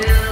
will